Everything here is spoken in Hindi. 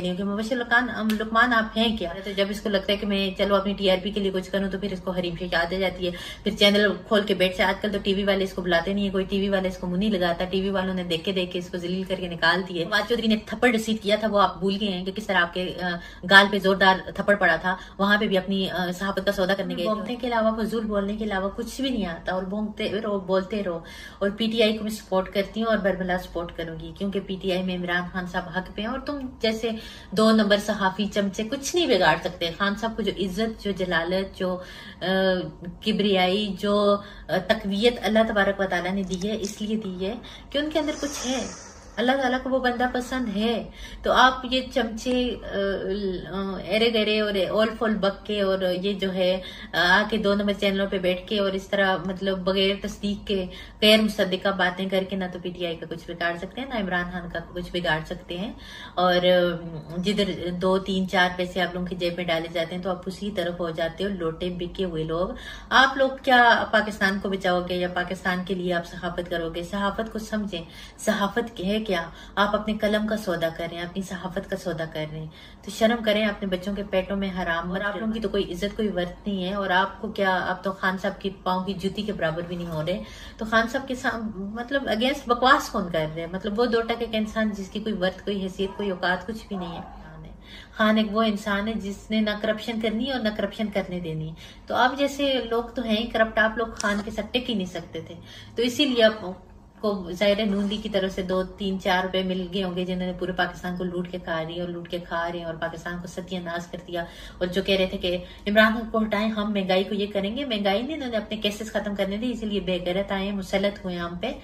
क्योंकि मुबशर लुकमान आप हैं क्या? तो जब इसको लगता है कि मैं चलो अपनी टीआरपी के लिए कुछ करूँ तो फिर इसको हरी फ़िश आ जाती है। फिर चैनल खोल के बैठ से आजकल तो टीवी वाले इसको बुलाते नहीं है। कोई टीवी वाले इसको मुँह नहीं लगाता। टीवी वालों ने देख के देख के इसको जलील करके निकाल दिए। नवाज़ चौधरी ने थप्पड़ रिसीव किया था वो आप भूल गए हैं कि किस तरह आपके गाल पे जोरदार थप्पड़ पड़ा था। वहाँ पे भी अपनी सहाफत का सौदा करने गए। बोलने के अलावा फजूल बोलने के अलावा कुछ भी नहीं आता। और बोलते रहो बोलते रहो। और पीटीआई को मैं सपोर्ट करती हूँ और बरबला सपोर्ट करूँगी। क्योंकि पीटीआई में इमरान खान साहब हक पे हैं। और तुम जैसे दो नंबर सहाफी चमचे कुछ नहीं बिगाड़ सकते। खान साहब को जो इज़्ज़त, जो जलालत, जो किबरियाई, जो तकवीत अल्लाह तबारक वाली ने दी है, इसलिए दी है कि उनके अंदर कुछ है। अल्लाह को वो बंदा पसंद है। तो आप ये चमचे एरे गरे और ओल फोल बक के और ये जो है आके दो नंबर चैनलों पे बैठ के और इस तरह मतलब बगैर तस्दीक के, गैर मुसदिका बातें करके ना तो पीटीआई का कुछ बिगाड़ सकते हैं, ना इमरान खान का कुछ बिगाड़ सकते हैं। और जिधर दो, तीन, चार पैसे आप लोगों की जेब में डाले जाते हैं तो आप उसी तरफ़ हो जाते हो, लोटे बिके हुए लोग। आप लोग क्या पाकिस्तान को बचाओगे या पाकिस्तान के लिए आप सहाफत करोगे? सहाफत को समझें। सहाफत है? क्या? आप अपने कलम का सौदा कर रहे हैं अपनी सहाफत का सौदा कर रहे हैं। तो शर्म करें अपने बच्चों के पेटों में हराम और आप लोगों की तो कोई इज़्ज़त कोई वर्त नहीं है। और आपको क्या आप तो खान साहब की पाओ की जूती के बराबर भी नहीं हो रहे। तो खान साहब के मतलब अगेंस्ट बकवास कौन कर रहे हैं? मतलब वो दो टके का इंसान जिसकी कोई वर्त कोई हैसियत कोई औकात कुछ भी नहीं है। खान एक वो इंसान है जिसने ना करप्शन करनी है और ना करप्शन करने देनी। है तो आप जैसे लोग तो हैं ही करप्ट आप लोग खान के साथ टिक ही नहीं सकते थे। तो इसीलिए आप को ज़ाहिर है नून लीग की तरफ़ से दो, तीन, चार रुपए मिल गए होंगे जिन्होंने पूरे पाकिस्तान को लूट के खा रही है और लूट के खा रहे हैं और पाकिस्तान को सत्यानाश कर दिया। और जो कह रहे थे कि इमरान खान को हटाएँ, हम महँगाई को ये करेंगे। महँगाई ने इन्होंने अपने केसेस खत्म करने दी, इसीलिए बेगरत आए मुसलत हुए हम पे।